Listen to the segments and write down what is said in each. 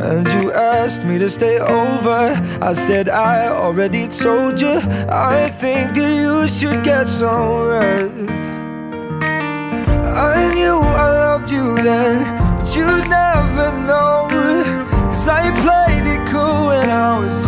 And you asked me to stay over. I said I already told you. I think that you should get some rest. I knew I loved you then But you'd never know Cause I played it cool and I was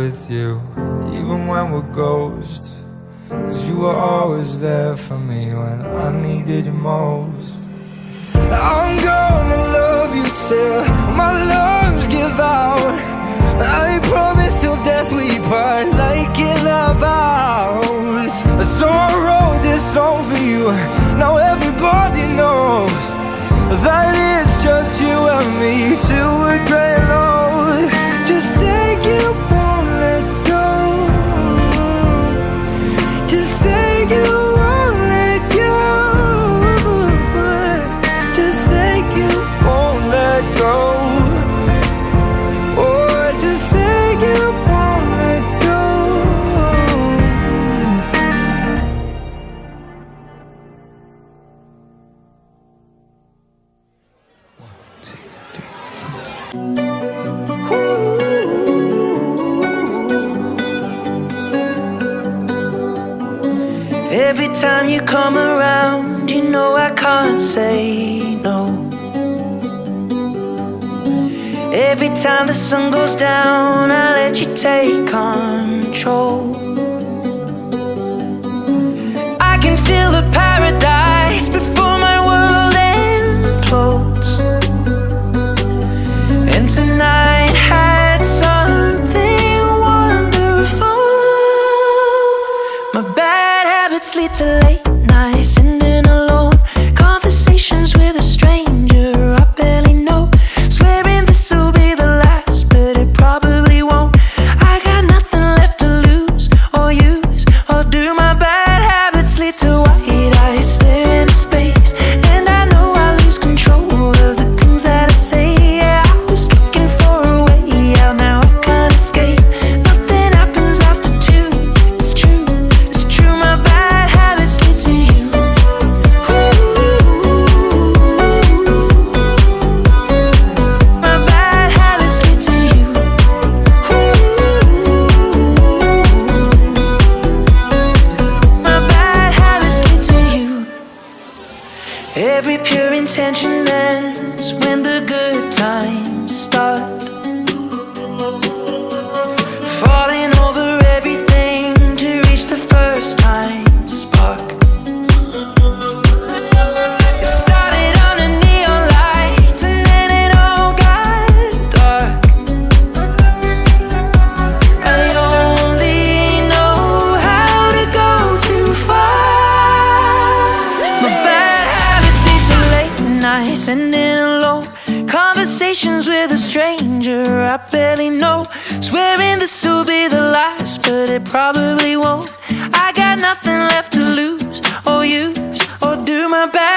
with you Even when we're ghosts Cause you were always there for me when I needed you most I'm gonna love you till my lungs give out. I promise till death we part, like in our vows. So I wrote this song for you. Now everybody Every time you come around, you know I can't say no. Every time the sun goes down, I let you take control. I can feel the paradise habits lead to late Every pure intention ends when the good times start. Falling I barely know. Swearing this will be the last, but it probably won't. I got nothing left to lose or use or do my best.